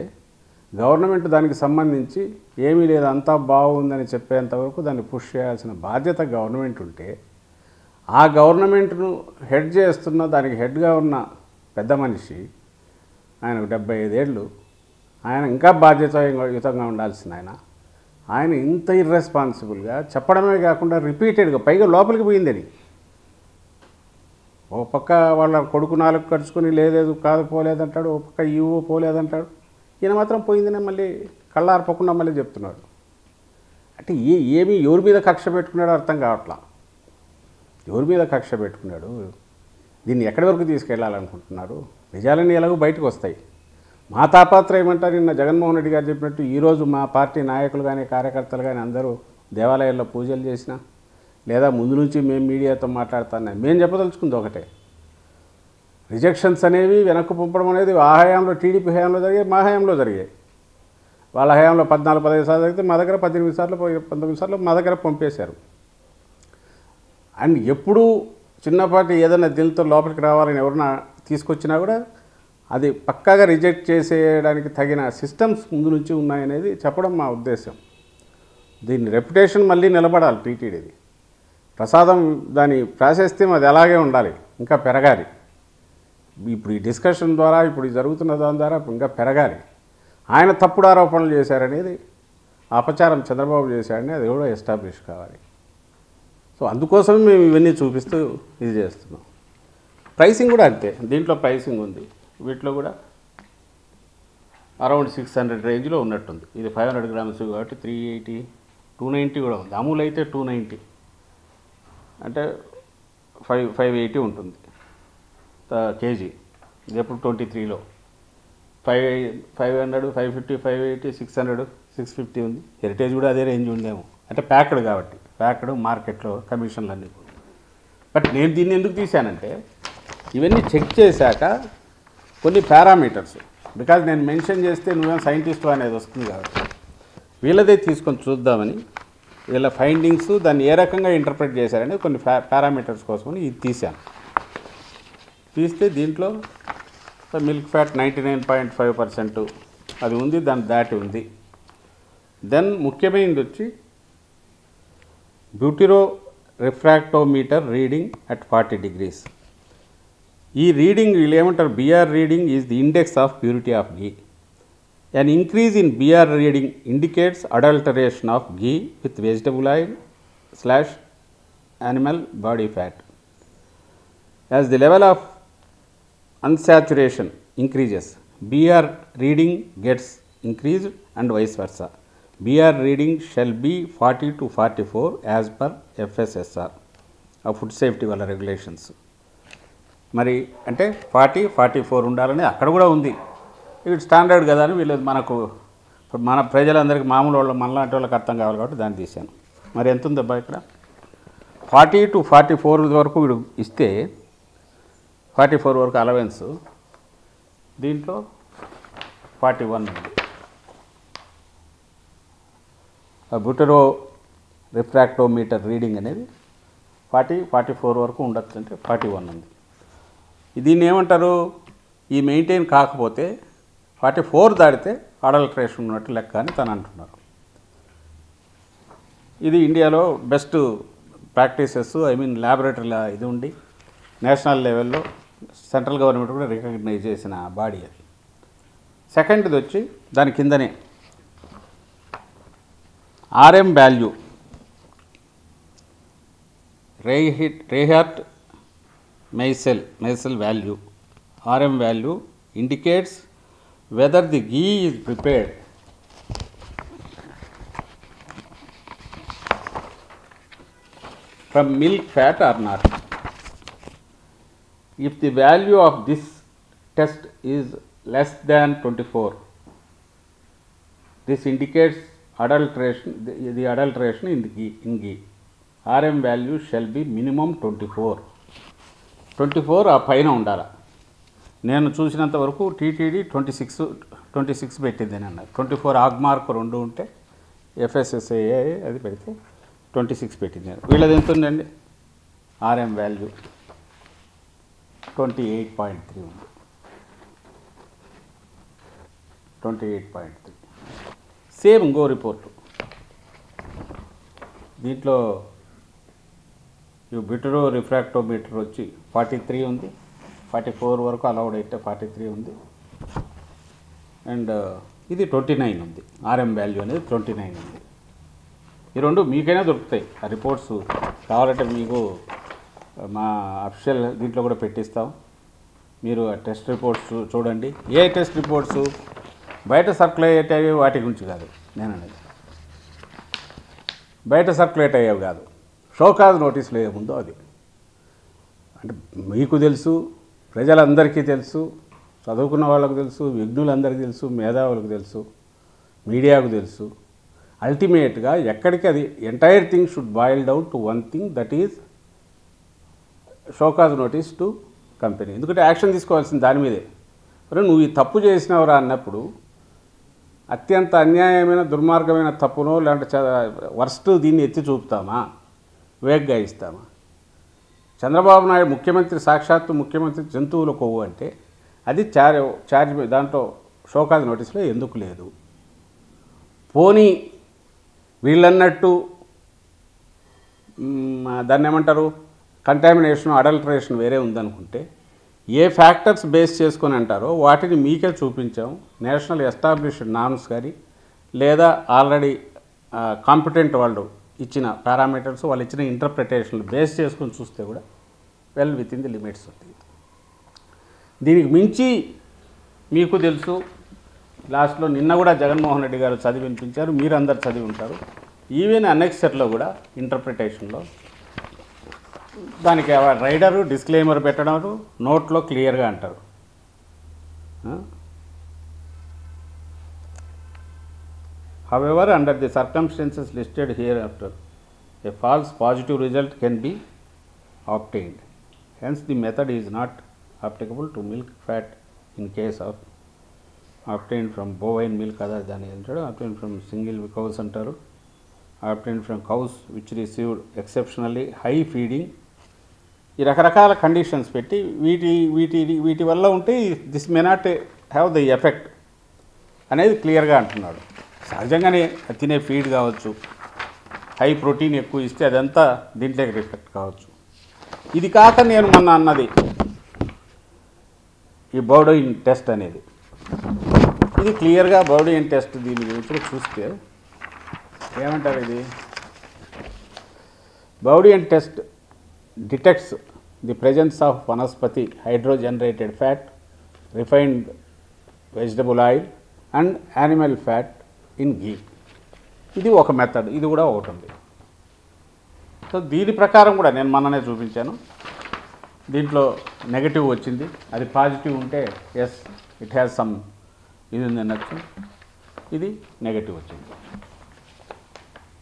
A: గవర్నమెంట్ దానికి సంబంధించి ఏమీ లేదు అంతా బాగుందని చెప్పేంత వరకు దాన్ని పుష్ చేయాల్సిన బాధ్యత గవర్నమెంట్ ఉంటే ఆ గవర్నమెంట్ను హెడ్ చేస్తున్న దానికి హెడ్గా ఉన్న పెద్ద మనిషి ఆయనకు డెబ్బై ఐదేళ్ళు ఆయన ఇంకా బాధ్యతాయుతంగా ఉండాల్సిన ఆయన. ఆయన ఇంత ఇర్రెస్పాన్సిబుల్గా చెప్పడమే కాకుండా రిపీటెడ్గా పైగా లోపలికి పోయిందని ఓ పక్క వాళ్ళ కొడుకు నాలుగు ఖర్చుకొని లేదేదు కాదు పోలేదంటాడు ఓ పక్క ఈవో పోలేదంటాడు. ఈయన మాత్రం పోయిందనే మళ్ళీ కళ్ళార్పకుండా మళ్ళీ చెప్తున్నాడు. అంటే ఏ ఏమి ఎవరి మీద కక్ష పెట్టుకున్నాడో అర్థం కావట్లా. ఎవరి మీద కక్ష పెట్టుకున్నాడు? దీన్ని ఎక్కడి వరకు తీసుకెళ్ళాలనుకుంటున్నారు నిజాలన్నీ ఎలాగో బయటకు వస్తాయి. మా తాపాత్ర ఏమంటారు? నిన్న జగన్మోహన్ రెడ్డి గారు చెప్పినట్టు ఈరోజు మా పార్టీ నాయకులు కానీ కార్యకర్తలు కానీ అందరూ దేవాలయాల్లో పూజలు చేసినా లేదా ముందు నుంచి మేము మీడియాతో మాట్లాడుతున్నా మేము చెప్పదలుచుకుంది ఒకటే. రిజెక్షన్స్ అనేవి వెనక్కు పంపడం అనేది ఆ హయాంలో టీడీపీ హయాంలో జరిగాయి మా హయాంలో జరిగాయి. వాళ్ళ హయాంలో పద్నాలుగు పదహైదు సార్లు జరిగితే మా దగ్గర పద్దెనిమిది సార్లు పంతొమ్మిది సార్లు మా దగ్గర పంపేశారు. అండ్ ఎప్పుడూ చిన్నపాటి ఏదైనా దీనితో లోపలికి రావాలని ఎవరన్నా తీసుకొచ్చినా కూడా అది పక్కాగా రిజెక్ట్ చేసేయడానికి తగిన సిస్టమ్స్ ముందు నుంచి ఉన్నాయనేది చెప్పడం మా ఉద్దేశం. దీని రెప్యుటేషన్ మళ్ళీ నిలబడాలి టీటీడీది ప్రసాదం దాని ప్రాశస్త్యం అది అలాగే ఉండాలి ఇంకా పెరగాలి. ఇప్పుడు ఈ డిస్కషన్ ద్వారా ఇప్పుడు జరుగుతున్న దాని ద్వారా ఇంకా పెరగాలి. ఆయన తప్పుడు ఆరోపణలు చేశారనేది అపచారం చంద్రబాబు చేశాడని అది కూడా ఎస్టాబ్లిష్ కావాలి. సో అందుకోసమే మేము ఇవన్నీ చూపిస్తూ ఇది చేస్తున్నాం. ప్రైసింగ్ కూడా అంతే దీంట్లో ప్రైసింగ్ ఉంది. వీటిలో కూడా అరౌండ్ సిక్స్ హండ్రెడ్ రేంజ్లో ఉన్నట్టుంది. ఇది ఫైవ్ హండ్రెడ్ గ్రామ్స్ కాబట్టి త్రీ ఎయిటీ టూ నైంటీ కూడా ఉంది. అమూల్ అయితే టూ నైంటీ. అంటే ఫైవ్ ఫైవ్ ఎయిటీ ఉంటుంది. కేజీ. ఇది ఎప్పుడు ట్వంటీ త్రీలో. Five five hundred five fifty five eighty six hundred six fifty ఉంది. హెరిటేజ్ కూడా అదే రేంజ్ ఉందేమో. అంటే ప్యాక్డ్ కాబట్టి. ప్యాక్డ్ మార్కెట్లో కమిషన్లు అన్నీ బట్ నేను దీన్ని ఎందుకు తీశానంటే ఇవన్నీ చెక్ చేశాక కొన్ని పారామీటర్స్. బికాజ్ నేను మెన్షన్ చేస్తే నువ్వేం సైంటిస్టు అనేది వస్తుంది కాబట్టి వీళ్ళదే తీసుకొని చూద్దామని వీళ్ళ ఫైండింగ్స్ దాన్ని ఏ రకంగా ఇంటర్ప్రిట్ చేశారని కొన్ని పారామీటర్స్ కోసమని ఇది తీశాను. తీస్తే దీంట్లో milk fat ninety nine point five percent అది ఉంది దాని దాటి ఉంది. దెన్ ముఖ్యమైనది వచ్చి butyro refractometer reading at forty degrees. ఈ రీడింగ్ వీళ్ళు ఏమంటారు BR reading is the index of purity of ghee An increase in BR reading indicates adulteration of ghee with vegetable oil slash animal body fat. As the level of unsaturation increases, BR reading gets increased and vice versa. BR reading shall be 40 to 44 as per FSSR, of Food Safety వాళ్ళ regulations. మరి అంటే forty forty four ఉండాలని అక్కడ కూడా ఉంది. ఇది standard కదా అని వీళ్ళు మనకు ఇప్పుడు మన ప్రజలందరికీ మామూలు వాళ్ళు మనలాంటి వాళ్ళకి అర్థం కావాలి కాబట్టి దాన్ని తీశాను. మరి ఎంత ఉందబ్బా ఇక్కడ? ఫార్టీ టు ఫార్టీ ఫోర్ వరకు వీడు ఇస్తే ఫార్టీ ఫోర్ వరకు అలవెన్స్ దీంట్లో ఫార్టీ వన్ ఉంది. ఆ బుటరో రిఫ్రాక్టోమీటర్ రీడింగ్ అనేది ఫార్టీ ఫార్టీ ఫోర్ వరకు ఉండొచ్చు అంటే ఫార్టీ వన్ ఉంది. దీన్ని ఏమంటారు ఈ మెయింటైన్ కాకపోతే ఫార్టీ ఫోర్ దాటితే అడల్ట్రేషన్ ఉన్నట్టు లెక్క అని తను అంటున్నారు. ఇది ఇండియాలో బెస్ట్ ప్రాక్టీసెస్ ఐ మీన్ ల్యాబొరేటరీల ఇది ఉండి నేషనల్ లెవెల్లో సెంట్రల్ గవర్నమెంట్ కూడా రికగ్నైజ్ చేసిన బాడీ అది. సెకండ్ది వచ్చి దాని కిందనే RM value. Reichert Reichert micelle, micelle value, RM value indicates whether the ghee is prepared from milk fat or not. If the value of this test is less than 24, this indicates adulteration, the, the adulteration in the ghee, in ghee. RM value shall be minimum 24. 24 ఆ పైన ఉండాలి. నేను చూసినంత వరకు TTD twenty six twenty six పెట్టింది అని అన్నారు twenty four ఆగ్ మార్క్ రెండు ఉంటే ఎఫ్ఎస్ఎస్ఏ అది పెడితే ట్వంటీ సిక్స్ పెట్టింది వీళ్ళది ఎంత ఉందండి? RM value twenty eight point three ఉంది. Twenty eight point three. Same ఇంకో రిపోర్టు. దీంట్లో ఈ బిటరో రిఫ్రాక్టోమీటర్ వచ్చి ఫార్టీ త్రీ ఉంది. ఫార్టీ ఫోర్ వరకు అలౌడ్ అయితే ఫార్టీ త్రీ ఉంది. అండ్ uh, ఇది ట్వంటీ నైన్ ఉంది. ఆర్ఎం వాల్యూ అనేది ట్వంటీ నైన్ ఉంది. ఈ రెండు మీకైనా దొరుకుతాయి. ఆ రిపోర్ట్స్ కావాలంటే మీకు uh, మా అఫిషియల్ దీంట్లో కూడా పెట్టిస్తాం. మీరు ఆ టెస్ట్ రిపోర్ట్స్ చూడండి. ఏ టెస్ట్ రిపోర్ట్స్ బయట సర్క్యులేట్ అయ్యేవి వాటి గురించి కాదు. నేను అనేది బయట సర్క్యులేట్ అయ్యేవి కాదు. షోకాజ్ నోటీసులు ఏముందో అది. అంటే మీకు తెలుసు ప్రజలందరికీ తెలుసు చదువుకున్న వాళ్ళకు తెలుసు విఘ్నులందరికీ తెలుసు మేధావులకు తెలుసు మీడియాకు తెలుసు. అల్టిమేట్గా ఎక్కడికి అది entire thing should boil down to one thing that is show cause notice to company. ఎందుకంటే యాక్షన్ తీసుకోవాల్సింది దాని మీదే. మరి నువ్వు ఈ తప్పు చేసినవరా అన్నప్పుడు అత్యంత అన్యాయమైన దుర్మార్గమైన తప్పునో లేదంటే వర్స్ట్ దీన్ని ఎత్తి చూపుతామా? వేగ్గా ఇస్తామా? చంద్రబాబు నాయుడు ముఖ్యమంత్రి సాక్షాత్తు ముఖ్యమంత్రి జంతువుల కొవ్వు అంటే అది చార్ చార్జ్ దాంట్లో షోకాజ్ నోటీసులో ఎందుకు లేదు? పోనీ వీళ్ళన్నట్టు దాన్ని ఏమంటారు? కంటామినేషన్ అడల్టరేషన్ వేరే ఉందనుకుంటే ఏ ఫ్యాక్టర్స్ బేస్ చేసుకొని అంటారో వాటిని మీకే చూపించాం. నేషనల్ ఎస్టాబ్లిష్డ్ నామ్స్ కానీ లేదా ఆల్రెడీ కాంపిటెంట్ వాళ్ళు ఇచ్చిన పారామీటర్స్ వాళ్ళు ఇచ్చిన ఇంటర్ప్రిటేషన్లు బేస్ చేసుకొని చూస్తే కూడా well within the limits ఉంది దీనికి మించి మీకు తెలుసు లాస్ట్లో నిన్న కూడా జగన్మోహన్ రెడ్డి గారు చదివి వినిపించారు మీరు అందరు చదివి ఉంటారు. ఈవెన్ అనెక్సర్లో కూడా ఇంటర్ప్రిటేషన్లో దానికి రైడరు డిస్క్లైమర్ పెట్టడం నోట్లో క్లియర్గా అంటారు. However under the circumstances listed hereafter a false positive result can be obtained. Hence, the method is not applicable to milk fat in case of obtained from bovine milk other than అంటాడు obtained from single cows అంటారు obtained from cows which received exceptionally high feeding ఈ రకరకాల conditions పెట్టి వీటి వీటి వీటి వల్ల ఉంటే this may not have the effect అనేది క్లియర్గా అంటున్నాడు సహజంగానే తినే ఫీడ్ కావచ్చు హై ప్రోటీన్ ఎక్కువ ఇస్తే అదంతా దీంట్లోకి రిఫ్లెక్ట్ కావచ్చు. ఇది కాక నేను మొన్న అన్నది ఈ బౌడోయిన్ టెస్ట్ అనేది. ఇది క్లియర్గా బౌడోయిన్ టెస్ట్ దీని గురించి చూస్తే ఏమంటారు ఇది? Baudouin test detects the presence of vanaspati hydrogenated fat refined vegetable oil and animal fat in ghee ఇది ఒక మెథడ్ ఇది కూడా ఒకటి ఉంది. సో దీని ప్రకారం కూడా నేను మొన్ననే చూపించాను. దీంట్లో నెగటివ్ వచ్చింది. అది పాజిటివ్ ఉంటే ఎస్ ఇట్ హ్యాస్ సమ్ ఇది ఉంది అనొచ్చు ఇది నెగటివ్ వచ్చింది.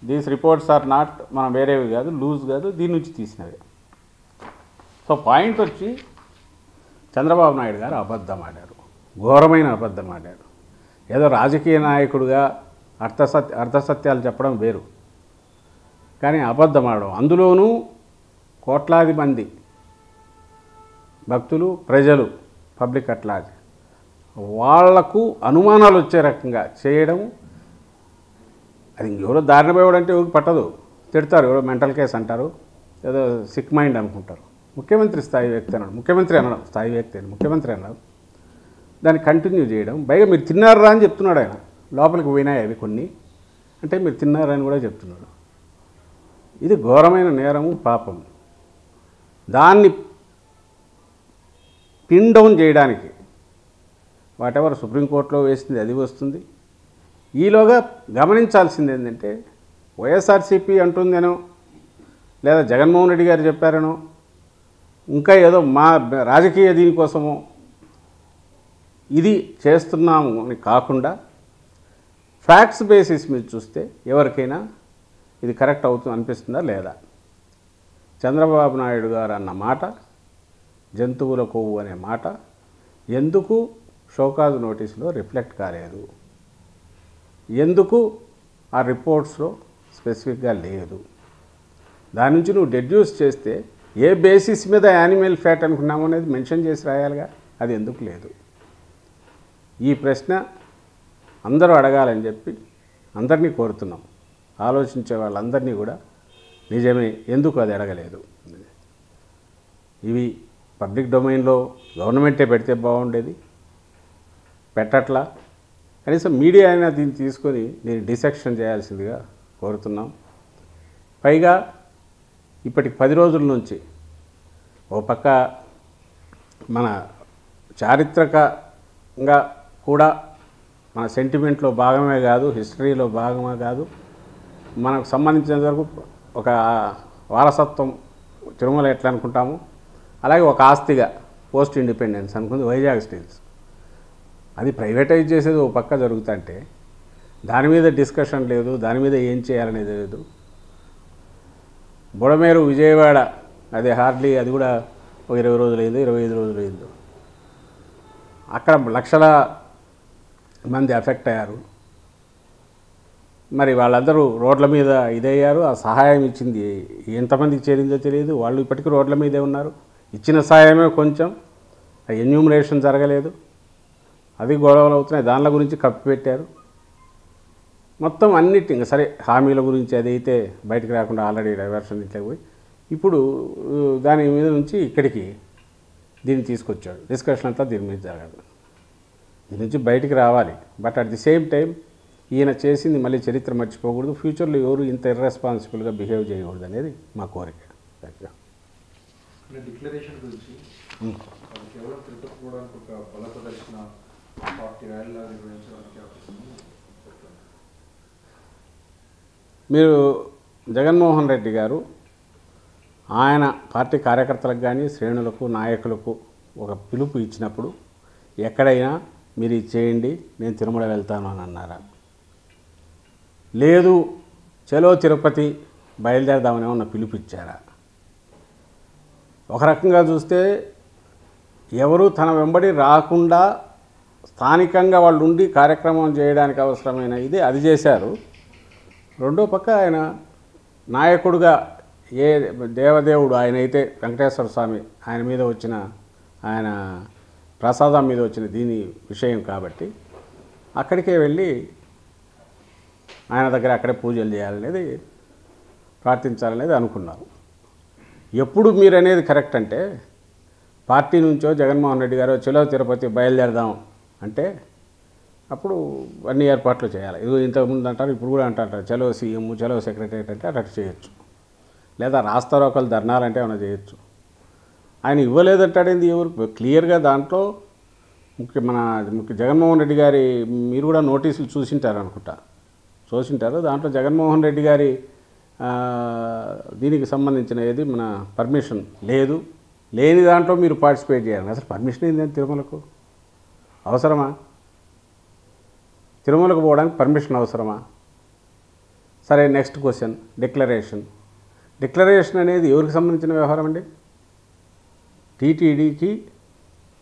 A: దీస్ రిపోర్ట్స్ ఆర్ నాట్ మనం వేరేవి కాదు లూజ్ కాదు దీని నుంచి తీసినవి. సో పాయింట్ వచ్చి చంద్రబాబు నాయుడు గారు అబద్ధం ఆడారు. ఘోరమైన అబద్ధం ఆడారు. ఏదో రాజకీయ నాయకుడుగా అర్థసత్య అర్థసత్యాలు చెప్పడం వేరు. కానీ అబద్ధం ఆడడం. అందులోనూ కోట్లాది మంది భక్తులు ప్రజలు పబ్లిక్ అట్లాజ్ వాళ్ళకు అనుమానాలు వచ్చే రకంగా చేయడం అది ఎవరో దారిన పోయడంటే ఎవరికి పట్టదు. తిడతారు ఎవరో మెంటల్ కేస్ అంటారు ఏదో సిక్ మైండ్ అనుకుంటారు. ముఖ్యమంత్రి స్థాయి వ్యక్తి అన్నాడు. ముఖ్యమంత్రి అనడం స్థాయి వ్యక్తి ముఖ్యమంత్రి అన్నాడు. దాన్ని కంటిన్యూ చేయడం. పైగా మీరు తిన్నారా అని చెప్తున్నాడు ఆయన. లోపలికి పోయినాయి అవి కొన్ని. అంటే మీరు తిన్నారా అని కూడా చెప్తున్నాడు. ఇది ఘోరమైన నేరము పాపం దాన్ని పిన్ డౌన్ చేయడానికి వాటెవర్ సుప్రీంకోర్టులో వేసింది అది వస్తుంది. ఈలోగా గమనించాల్సింది ఏంటంటే వైఎస్ఆర్సీపీ అంటుందేనో లేదా జగన్మోహన్ రెడ్డి గారు చెప్పారనో ఇంకా ఏదో మా రాజకీయ దీనికోసమో ఇది చేస్తున్నాము అని కాకుండా ఫ్యాక్ట్స్ బేసిస్ మీద చూస్తే ఎవరికైనా ఇది కరెక్ట్ అవుతుంది అనిపిస్తుందా లేదా? చంద్రబాబు నాయుడు గారు అన్న మాట జంతువుల కొవ్వు అనే మాట ఎందుకు షోకాజ్ నోటీసులో రిఫ్లెక్ట్ కాలేదు? ఎందుకు ఆ రిపోర్ట్స్లో స్పెసిఫిక్గా లేదు? దాని నుంచి నువ్వు డెడ్యూస్ చేస్తే ఏ బేసిస్ మీద యానిమల్ ఫ్యాట్ అనుకున్నాము అనేది మెన్షన్ చేసి రాయాలిగా. అది ఎందుకు లేదు? ఈ ప్రశ్న అందరూ అడగాలని చెప్పి అందరినీ కోరుతున్నాం. ఆలోచించే వాళ్ళందరినీ కూడా నిజమే ఎందుకు అది అడగలేదు? ఇవి పబ్లిక్ డొమైన్లో గవర్నమెంటే పెడితే బాగుండేది. పెట్టట్లా. కనీసం మీడియా అయినా దీన్ని తీసుకొని దీన్ని డిసెక్షన్ చేయాల్సిందిగా కోరుతున్నాం. పైగా ఇప్పటికి పది రోజుల నుంచి ఓ పక్క మన చారిత్రకంగా కూడా మన సెంటిమెంట్లో భాగమే కాదు హిస్టరీలో భాగమే కాదు. మనకు సంబంధించినంత వరకు ఒక వారసత్వం తిరుమల ఎట్లా అనుకుంటాము? అలాగే ఒక ఆస్తిగా పోస్ట్ ఇండిపెండెన్స్ అనుకుంది వైజాగ్ స్టీల్స్ అది ప్రైవేటైజ్ చేసేది ఓ పక్క జరుగుతుంటే దాని మీద డిస్కషన్ లేదు దాని మీద ఏం చేయాలనేది లేదు. బుడమేరు విజయవాడ అది హార్డ్లీ అది కూడా ఒక ఇరవై రోజులు అయింది ఇరవై ఐదు రోజులు అయింది అక్కడ లక్షల మంది ఎఫెక్ట్ అయ్యారు. మరి వాళ్ళందరూ రోడ్ల మీద ఇదయ్యారు. ఆ సహాయం ఇచ్చింది ఎంతమందికి చేరిందో తెలియదు. వాళ్ళు ఇప్పటికీ రోడ్ల మీదే ఉన్నారు. ఇచ్చిన సహాయమే కొంచెం. ఎన్యూమరేషన్ జరగలేదు. అది గొడవలు అవుతున్నాయి. దానిల గురించి కప్పిపెట్టారు మొత్తం అన్నిటి ఇంకా సరే హామీల గురించి అదైతే బయటకు రాకుండా ఆల్రెడీ డైవర్షన్ ఇట్లా పోయి ఇప్పుడు దాని మీద నుంచి ఇక్కడికి దీన్ని తీసుకొచ్చాడు. డిస్కషన్ అంతా దీని మీద జరగదు. నుంచి బయటికి రావాలి. But at the same time ఈయన చేసింది మళ్ళీ చరిత్ర మర్చిపోకూడదు. ఫ్యూచర్లో ఎవరు ఇంత ఇర్రెస్పాన్సిబుల్గా బిహేవ్ చేయకూడదు అనేది మా కోరిక. థ్యాంక్ యూ
B: అంటే డిక్లరేషన్ గురించి అది కేవలం తిరుపతి పోవడానికి ఒక బల ప్రదర్శన పార్టీ ర్యాలీలా నిర్వహించడానికి అవకాశం చెప్తాను
A: మీరు జగన్మోహన్ రెడ్డి గారు ఆయన పార్టీ కార్యకర్తలకు కానీ శ్రేణులకు నాయకులకు ఒక పిలుపు ఇచ్చినప్పుడు ఎక్కడైనా మీరు ఇది చేయండి నేను తిరుమల వెళ్తాను అని అన్నారా? లేదు చలో తిరుపతి బయలుదేరదామని ఏమన్నా పిలిపిచ్చారా ఒక రకంగా చూస్తే ఎవరు తన వెంబడి రాకుండా స్థానికంగా వాళ్ళు ఉండి కార్యక్రమం చేయడానికి అవసరమైన ఇది అది చేశారు. రెండో పక్క ఆయన నాయకుడుగా ఏ దేవదేవుడు ఆయన అయితే వెంకటేశ్వర స్వామి ఆయన మీద వచ్చిన ఆయన ప్రసాదం మీద వచ్చిన దీని విషయం కాబట్టి అక్కడికే వెళ్ళి ఆయన దగ్గర అక్కడే పూజలు చేయాలనేది ప్రార్థించాలనేది అనుకున్నారు. ఎప్పుడు మీరు అనేది కరెక్ట్ అంటే పార్టీ నుంచో జగన్మోహన్ రెడ్డి గారో చలో తిరుపతి బయలుదేరదాం అంటే అప్పుడు అన్ని ఏర్పాట్లు చేయాలి. ఇది ఇంతకుముందు అంటారు ఇప్పుడు కూడా అంటారు చలో సీఎం చలో సెక్రటరీ అంటే అట్లా చేయొచ్చు. లేదా రాస్తారోకలు ధర్నాలంటే ఏమైనా చేయొచ్చు. ఆయన ఇవ్వలేదంటాడేంది? ఎవరు? క్లియర్గా దాంట్లో ముఖ్య మన ముఖ్య జగన్మోహన్ రెడ్డి గారి మీరు కూడా నోటీసులు చూసింటారు అనుకుంటా. చూసింటారు. దాంట్లో జగన్మోహన్ రెడ్డి గారి దీనికి సంబంధించిన ఏది? మన పర్మిషన్ లేదు. లేని దాంట్లో మీరు పార్టిసిపేట్ చేయాలి. అసలు పర్మిషన్ ఏంటంటే తిరుమలకు? అవసరమా? తిరుమలకు పోవడానికి పర్మిషన్ అవసరమా? సరే నెక్స్ట్ క్వశ్చన్. డిక్లరేషన్. డిక్లరేషన్ అనేది ఎవరికి సంబంధించిన వ్యవహారం అండి? టీటీడీకి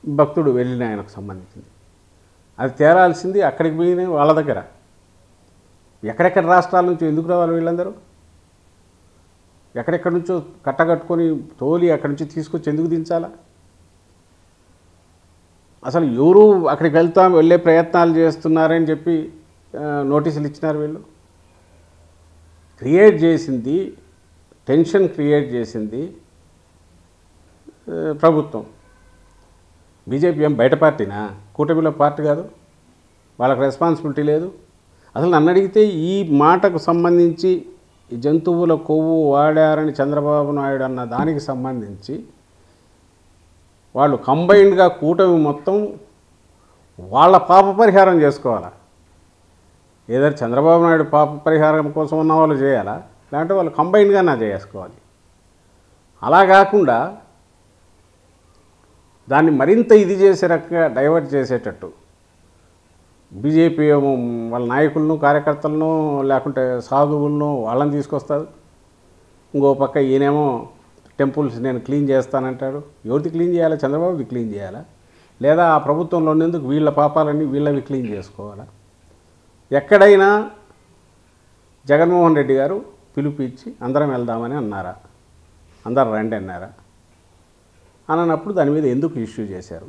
A: భక్తుడు వెళ్ళిన ఆయనకు సంబంధించింది. అది తేరాల్సింది అక్కడికి పోయిన వాళ్ళ దగ్గర. ఎక్కడెక్కడ రాష్ట్రాల నుంచి ఎందుకు రావాలి వీళ్ళందరూ? ఎక్కడెక్కడి నుంచో కట్టగట్టుకొని తోలి అక్కడి నుంచి తీసుకొచ్చి ఎందుకు దించాలా? అసలు ఎవరు అక్కడికి వెళ్తాం వెళ్ళే ప్రయత్నాలు చేస్తున్నారని చెప్పి నోటీసులు ఇచ్చినారు వీళ్ళు. క్రియేట్ చేసింది టెన్షన్ క్రియేట్ చేసింది ప్రభుత్వం. బీజేపీ ఏం బయట పార్టీనా? కూటమిలో పార్టీ కాదు. వాళ్ళకి రెస్పాన్సిబిలిటీ లేదు. అసలు నన్ను అడిగితే ఈ మాటకు సంబంధించి జంతువుల కొవ్వు వాడారని చంద్రబాబు నాయుడు అన్న దానికి సంబంధించి వాళ్ళు కంబైన్డ్గా కూటమి మొత్తం వాళ్ళ పాప పరిహారం చేసుకోవాలా? ఏదైనా చంద్రబాబు నాయుడు పాప పరిహారం కోసం ఉన్న వాళ్ళు చేయాలా? లేదంటే వాళ్ళు కంబైన్డ్గా నా చేసుకోవాలి. అలా కాకుండా దాన్ని మరింత ఇది చేసే రకంగా డైవర్ట్ చేసేటట్టు. బీజేపీ ఏమో వాళ్ళ నాయకులను కార్యకర్తలను లేకుంటే సాధువులను వాళ్ళని తీసుకొస్తారు ఇంకో పక్క ఈయనేమో టెంపుల్స్ నేను క్లీన్ చేస్తానంటాడు. ఎవరిది క్లీన్ చేయాలా? చంద్రబాబుది క్లీన్ చేయాలా? లేదా ఆ ప్రభుత్వంలో ఉన్నందుకు వీళ్ళ పాపాలన్నీ వీళ్ళవి క్లీన్ చేసుకోవాలా? ఎక్కడైనా జగన్మోహన్ రెడ్డి గారు పిలిపించి అందరం వెళ్దామని అన్నారా? అందరు రండి అన్నారా? అన్నప్పుడు దాని మీద ఎందుకు ఇష్యూ చేశారు?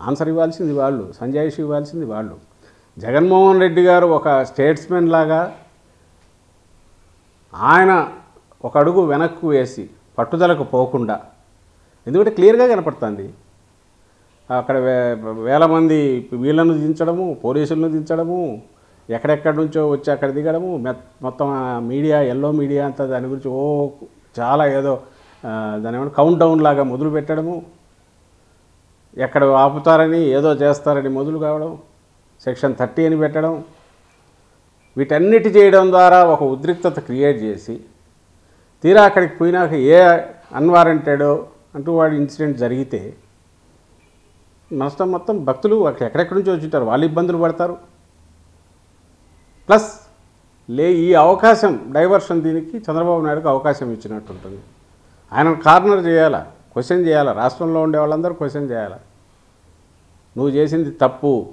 A: ఆన్సర్ ఇవ్వాల్సింది వాళ్ళు సంజాయిషి ఇవ్వాల్సింది వాళ్ళు. జగన్మోహన్ రెడ్డి గారు ఒక స్టేట్స్మెన్ లాగా ఆయన ఒక అడుగు వెనక్కు వేసి పట్టుదలకు పోకుండా ఎందుకంటే క్లియర్గా కనపడుతుంది. అక్కడ వే- వేల మంది వీళ్ళను దించడము పోలీసులను దించడము ఎక్కడెక్కడి నుంచో వచ్చి అక్కడ దిగడము మొత్తం మీడియా ఎల్లో మీడియా అంతా దాని గురించి ఓ చాలా ఏదో దాని ఏమన్నా కౌంట్ డౌన్ లాగా మొదలు పెట్టడము? ఎక్కడ ఆపుతారని ఏదో చేస్తారని మొదలు కావడం సెక్షన్ థర్టీ అని పెట్టడం వీటన్నిటి చేయడం ద్వారా ఒక ఉద్రిక్తత క్రియేట్ చేసి తీరా అక్కడికి పోయినాక ఏ అన్వారంటెడో అంటూ వాడి ఇన్సిడెంట్ జరిగితే నష్టం మొత్తం భక్తులు అక్కడ ఎక్కడెక్కడి నుంచి వచ్చింటారు వాళ్ళు ఇబ్బందులు పడతారు. ప్లస్ లే ఈ అవకాశం డైవర్షన్ దీనికి చంద్రబాబు నాయుడుకు అవకాశం ఇచ్చినట్టు ఉంటుంది. ఆయన కార్నర్ చేయాలా? క్వశ్చన్ చేయాలా? రాష్ట్రంలో ఉండే వాళ్ళందరూ క్వశ్చన్ చేయాలా? నువ్వు చేసింది తప్పు.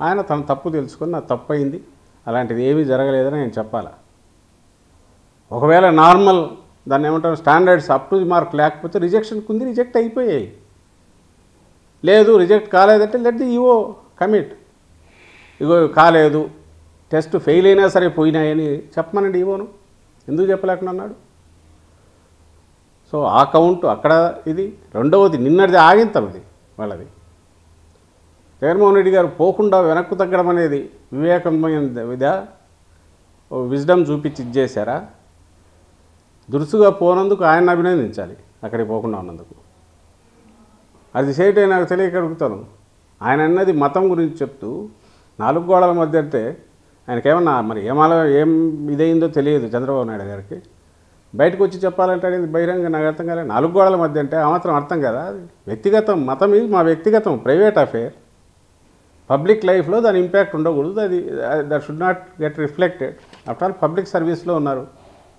A: ఆయన తన తప్పు తెలుసుకున్న నా తప్పు అయింది అలాంటిది ఏమీ జరగలేదని ఆయన చెప్పాలా? ఒకవేళ నార్మల్ దాన్ని ఏమంటారు స్టాండర్డ్స్ అప్ టు మార్క్ లేకపోతే రిజెక్షన్కి కుంది రిజెక్ట్ అయిపోయాయి. లేదు రిజెక్ట్ కాలేదంటే లెట్ ది ఈవో కమిట్. ఇగో కాలేదు. టెస్ట్ ఫెయిల్ అయినా సరే పోయినాయని చెప్పమనండి ఈవోను. ఎందుకు చెప్పలేకుండా అన్నాడు సో ఆ కౌంట్ అక్కడ ఇది రెండవది నిన్నటిది ఆగింతం ఇది వాళ్ళది. జగన్మోహన్ రెడ్డి గారు పోకుండా వెనక్కు తగ్గడం అనేది వివేకమైన విధ. విజ్డమ్ చూపించి ఇచ్చేశారా దురుసుగా పోనందుకు ఆయన అభినందించాలి అక్కడికి పోకుండా ఉన్నందుకు. అది సేటే నాకు తెలియక అడుగుతాను ఆయన అన్నది మతం గురించి చెప్తూ నాలుగు గోడల మధ్య అంటే ఆయనకేమన్నా మరి ఏమాలో ఏం ఇదైందో తెలియదు చంద్రబాబు నాయుడు గారికి. బయటకు వచ్చి చెప్పాలంటే అనేది బహిరంగ నాకు అర్థం కాలేదు నాలుగు గోడల మధ్య అంటే ఆ మాత్రం అర్థం కదా? అది వ్యక్తిగతం మతం ఇది మా వ్యక్తిగతం ప్రైవేట్ అఫేర్. పబ్లిక్ లైఫ్లో దాని ఇంపాక్ట్ ఉండకూడదు. అది that should not get reflected after all public సర్వీస్లో ఉన్నారు.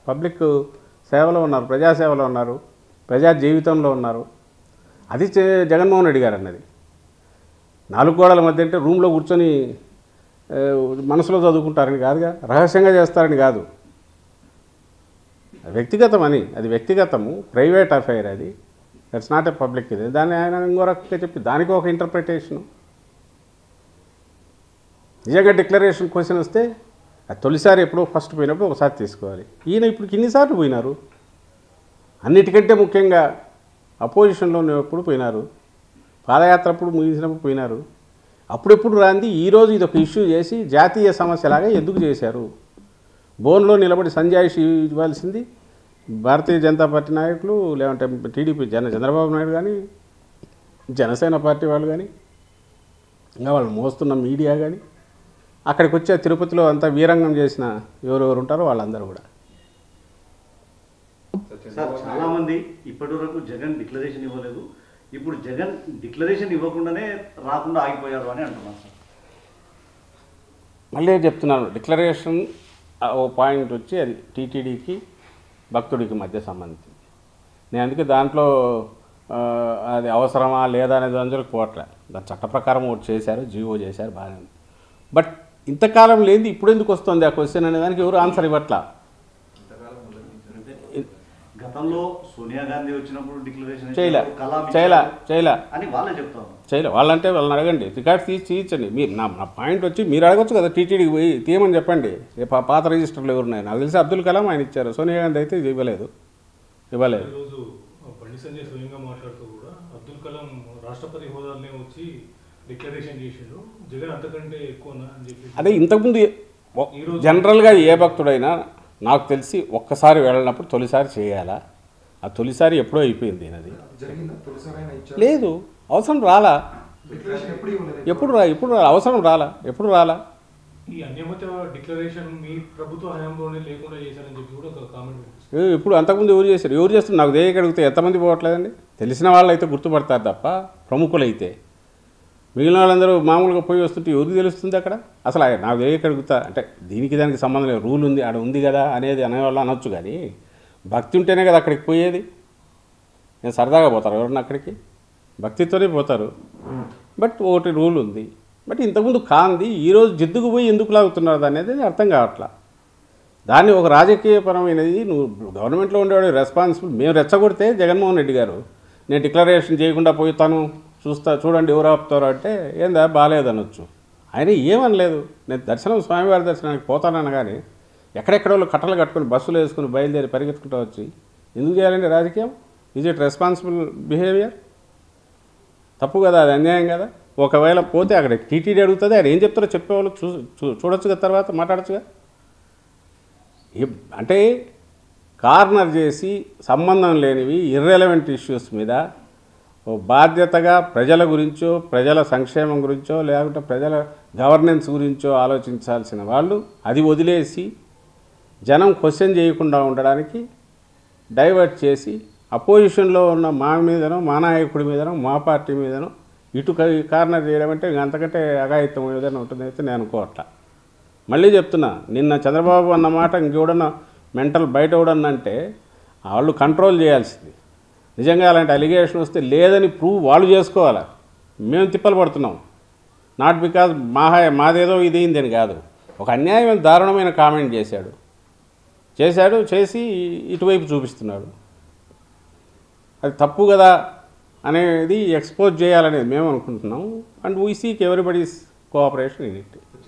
A: పబ్లిక్ సేవలో ఉన్నారు ప్రజాసేవలో ఉన్నారు ప్రజా జీవితంలో ఉన్నారు. అది చే- జగన్మోహన్ రెడ్డి గారు అన్నది. నాలుగు గోడల మధ్య అంటే రూమ్లో కూర్చొని మనసులో చదువుకుంటారని కాదుగా? రహస్యంగా చేస్తారని కాదు. వ్యక్తిగతమని వ్యక్తిగతం అని అది వ్యక్తిగతము ప్రైవేట్ అఫైర్ అది. దట్స్ నాట్ ఎ పబ్లిక్ ఇది. దాన్ని ఆయన ఇంకో రకంగా చెప్పి దానికి ఒక ఇంటర్ప్రిటేషను నిజంగా డిక్లరేషన్ క్వశ్చన్ వస్తే అది తొలిసారి ఎప్పుడో ఫస్ట్ పోయినప్పుడు ఒకసారి తీసుకోవాలి. ఈయన ఇప్పుడు ఇన్నిసార్లు పోయినారు? అన్నిటికంటే ముఖ్యంగా అపోజిషన్లో ఉన్నప్పుడు పోయినారు? పాదయాత్ర అప్పుడు ముగించినప్పుడు పోయినారు? అప్పుడెప్పుడు రాంది? ఈరోజు ఇది ఒక ఇష్యూ చేసి జాతీయ సమస్యలాగా ఎందుకు చేశారు? బోన్లో నిలబడి సంజాయిషి ఇవ్వాల్సింది భారతీయ జనతా పార్టీ నాయకులు లేదంటే టీడీపీ జన చంద్రబాబు నాయుడు కానీ జనసేన పార్టీ వాళ్ళు కానీ ఇంకా వాళ్ళు మోస్తున్న మీడియా కానీ అక్కడికి వచ్చే తిరుపతిలో అంతా వీరంగం చేసిన ఎవరెవరు ఉంటారో వాళ్ళందరూ కూడా.
C: సార్ చాలా మంది ఇప్పటి వరకు జగన్ డిక్లరేషన్ ఇవ్వలేదు. ఇప్పుడు జగన్ డిక్లరేషన్ ఇవ్వకుండానే రాకుండా ఆగిపోయారు అని అంటున్నారు సార్.
A: మళ్ళీ చెప్తున్నాను డిక్లరేషన్ ఆ ఓ పాయింట్ వచ్చి అది టీటీడీకి భక్తుడికి మధ్య సంబంధించింది. నేను అందుకే దాంట్లో అది అవసరమా లేదా అనే దాని పోవట్లే దాని చట్ట ప్రకారం ఒకటి చేశారు జీవో చేశారు బాగానే ఉంది. బట్ ఇంతకాలం లేని ఇప్పుడు ఎందుకు వస్తుంది ఆ క్వశ్చన్ అనే దానికి ఎవరు ఆన్సర్ ఇవ్వట్లా?
C: గతంలో సోనియా గాంధీ వచ్చినప్పుడు డిక్లరేషన్
A: చేయలే. చేయలే. చేయలే.
C: అని వాళ్ళే చెప్తారు
A: చేయలే. వాళ్ళంటే వాళ్ళని అడగండి. రికార్డ్స్ తీసి తీయించండి. మీరు నా నా పాయింట్ వచ్చి మీరు అడగొచ్చు కదా టీటీడీకి పోయి తీయమని చెప్పండి. పాత రిజిస్టర్లు ఎవరున్నాయి. నాకు తెలిసి అబ్దుల్ కలాం ఆయన ఇచ్చారు. సోనియా గాంధీ అయితే ఇది ఇవ్వలేదు. ఇవ్వలేదు.
D: ఈరోజు బండి సంజయ్ స్వయంగా మాట్లాడుతూ కూడా అబ్దుల్ కలాం రాష్ట్రపతి హోదాలోనే వచ్చి డిక్లరేషన్ చేసిండు. జగన్ అంతకంటే ఎక్కువనా అని చెప్పి
A: అదే ఇంతకుముందు జనరల్గా ఏ భక్తుడైనా నాకు తెలిసి ఒక్కసారి వెళ్ళినప్పుడు తొలిసారి చేయాలా? ఆ తొలిసారి ఎప్పుడో అయిపోయింది అది
B: జరిగిందా? తొలిసారి ఆయన ఇచ్చారు?
A: లేదు. అవసరం రాలా?
B: డిక్లరేషన్ ఎప్పుడు
A: రా ఇప్పుడు రా అవసరం రాలా ఎప్పుడు రాలా?
D: ఈ అన్యమత డిక్లరేషన్ మీ ప్రభుత్వ హయాంలోనే లేకుండా చేశారని చెప్పి కూడా ఒక కామెంట్ వినిపిస్తుంది
A: ఏ, ఇప్పుడు అంతకుముందు ఎవరు చేశారు? ఎవరు చేస్తారు? నాకు దేనికి అడిగితే ఎంతమంది పోవట్లేదండి? తెలిసిన వాళ్ళు అయితే గుర్తుపడతారు తప్ప ప్రముఖులైతే. మిగిలిన వాళ్ళందరూ మామూలుగా పోయి వస్తుంటే ఎవరికి తెలుస్తుంది అక్కడ? అసలు నాకు దేనికి అడుగుతా అంటే దీనికి దానికి సంబంధం లేదు. రూల్ ఉంది ఆడ ఉంది కదా అనేది అనేవాళ్ళు అనొచ్చు కానీ భక్తి ఉంటేనే కదా అక్కడికి పోయేది. నేను సరదాగా పోతారు ఎవరన్నా అక్కడికి? భక్తితోనే పోతారు. బట్ ఒకటి రూల్ ఉంది. బట్ ఇంతకుముందు కాంది ఈరోజు జిద్దుకు పోయి ఎందుకు లాగుతున్నారు అనేది అర్థం కావట్లా. దాన్ని ఒక రాజకీయపరమైనది నువ్వు గవర్నమెంట్లో ఉండేవాడు రెస్పాన్సిబుల్ మేము రెచ్చగొడితే జగన్మోహన్ రెడ్డి గారు నేను డిక్లరేషన్ చేయకుండా పోతాను చూస్తా చూడండి ఎవరు ఆపుతారో అంటే ఏందా బాగాలేదనొచ్చు. ఆయన ఏమనలేదు. నేను దర్శనం స్వామివారి దర్శనానికి పోతానని కానీ ఎక్కడెక్కడ వాళ్ళు కట్టలు కట్టుకొని బస్సులు వేసుకుని బయలుదేరి పరిగెత్తుకుంటూ వచ్చి ఎందుకు చేయాలండి రాజకీయం? ఈజ్ ఇట్ రెస్పాన్సిబుల్ బిహేవియర్ తప్పు కదా అది అన్యాయం కదా? ఒకవేళ పోతే అక్కడ టీటీడీ అడుగుతుంది ఆయన ఏం చెప్తారో చెప్పేవాళ్ళు చూ చూ- చూడొచ్చుగా తర్వాత మాట్లాడచ్చుగా? అంటే కార్నర్ చేసి సంబంధం లేనివి ఇర్రెలవెంట్ ఇష్యూస్ మీద బాధ్యతగా ప్రజల గురించో ప్రజల సంక్షేమం గురించో లేకుంటే ప్రజల గవర్నెన్స్ గురించో ఆలోచించాల్సిన వాళ్ళు అది వదిలేసి జనం క్వశ్చన్ చేయకుండా ఉండడానికి డైవర్ట్ చేసి అపోజిషన్లో ఉన్న మా మీదనో మా నాయకుడి మీదనో మా పార్టీ మీదనో ఇటు కార్నర్ చేయడం అంటే అంతకంటే అఘాయిత్యం ఏదైనా ఉంటుందైతే నేను అనుకోవట్లా. మళ్ళీ చెప్తున్నా నిన్న చంద్రబాబు అన్న మాట ఇంకెవడన్నా మెంటల్ బయట అంటే వాళ్ళు కంట్రోల్ చేయాల్సింది. నిజంగా అలాంటి అలిగేషన్ వస్తే లేదని ప్రూవ్ వాళ్ళు చేసుకోవాలి? మేము తిప్పలు పడుతున్నాం. నాట్ బికాజ్ మాహా మాదేదో ఇదేంది అని కాదు. ఒక అన్యాయమైన దారుణమైన కామెంట్ చేశాడు. చేశాడు చేసి ఇటువైపు చూపిస్తున్నాడు. అది తప్పు కదా అనేది ఎక్స్పోజ్ చేయాలనేది మేము అనుకుంటున్నాం. And we seek everybody's cooperation in it